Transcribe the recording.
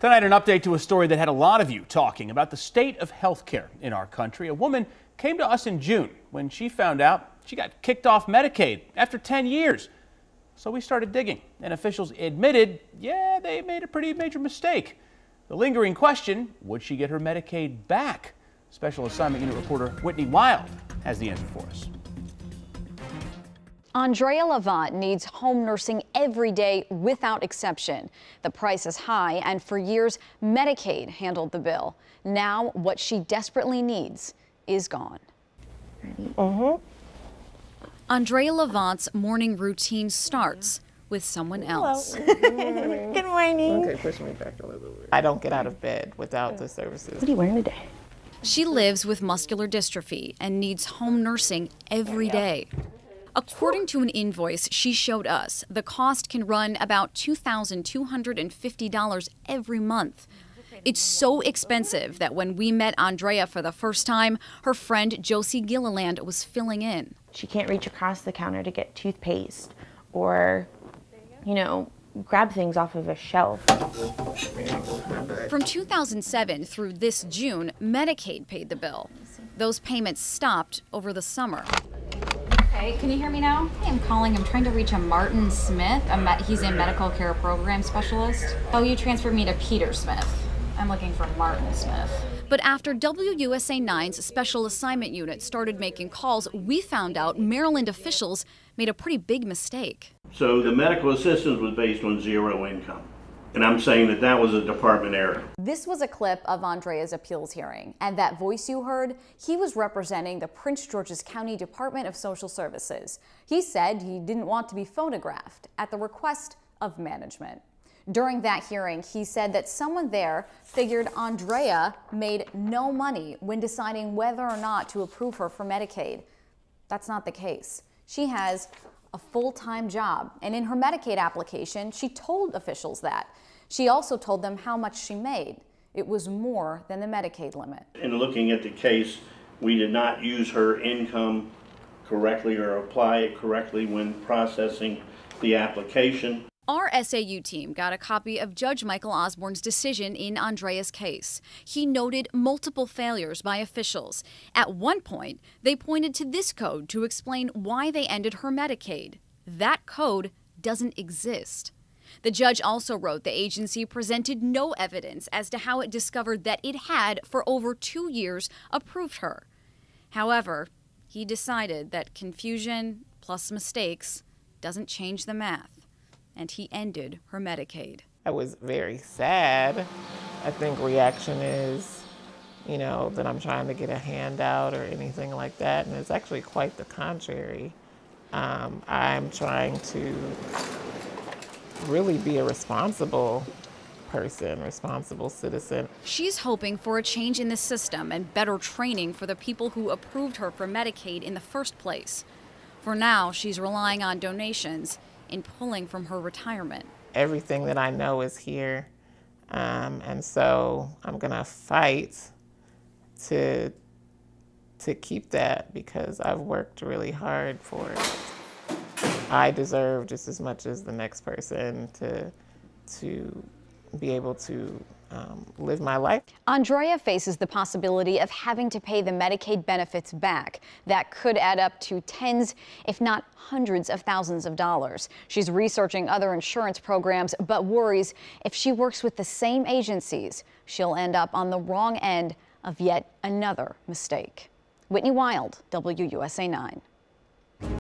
Tonight, an update to a story that had a lot of you talking about the state of health care in our country. A woman came to us in June when she found out she got kicked off Medicaid after 10 years. So we started digging, and officials admitted, yeah, they made a pretty major mistake. The lingering question would she get her Medicaid back? Special Assignment Unit reporter Whitney Wild has the answer for us. Andrea Levant needs home nursing every day without exception. The price is high, and for years, Medicaid handled the bill. Now, what she desperately needs is gone. Uh-huh. Andrea Levant's morning routine starts with someone else. Good morning. Okay, push me back a little bit. I don't get out of bed without the services. What are you wearing today? She lives with muscular dystrophy and needs home nursing every day. According to an invoice she showed us, the cost can run about $2,250 every month. It's so expensive that when we met Andrea for the first time, her friend Josie Gilliland was filling in. She can't reach across the counter to get toothpaste or, you know, grab things off of a shelf. From 2007 through this June, Medicaid paid the bill. Those payments stopped over the summer. Okay, can you hear me now? Hey, I'm calling. I'm trying to reach a Martin Smith. A me- he's a medical care program specialist. Oh, you transferred me to Peter Smith. I'm looking for Martin Smith. But after WUSA 9's special assignment unit started making calls, we found out Maryland officials made a pretty big mistake. So the medical assistance was based on zero income. And I'm saying that that was a department error. This was a clip of Andrea's appeals hearing, and that voice you heard, he was representing the Prince George's County Department of Social Services. He said he didn't want to be photographed at the request of management. During that hearing, he said that someone there figured Andrea made no money when deciding whether or not to approve her for Medicaid. That's not the case. She has a full time job, and in her Medicaid application, she told officials that. She also told them how much she made. It was more than the Medicaid limit. In looking at the case, we did not use her income correctly or apply it correctly when processing the application. Our SAU team got a copy of Judge Michael Osborne's decision in Andrea's case. He noted multiple failures by officials. At one point, they pointed to this code to explain why they ended her Medicaid. That code doesn't exist. The judge also wrote the agency presented no evidence as to how it discovered that it had, for over two years, approved her. However, he decided that confusion plus mistakes doesn't change the math and he ended her Medicaid. I was very sad. I think reaction is, you know, that I'm trying to get a handout or anything like that, and it's actually quite the contrary. Um, I'm trying to really be a responsible person, responsible citizen. She's hoping for a change in the system and better training for the people who approved her for Medicaid in the first place. For now, she's relying on donations in pulling from her retirement. Everything that I know is here. Um, and so I'm going to fight to to keep that because I've worked really hard for it. I deserve just as much as the next person to to be able to um, live my life. Andrea faces the possibility of having to pay the Medicaid benefits back. That could add up to tens, if not hundreds of thousands of dollars. She's researching other insurance programs, but worries if she works with the same agencies, she'll end up on the wrong end of yet another mistake. Whitney Wild, WUSA 9.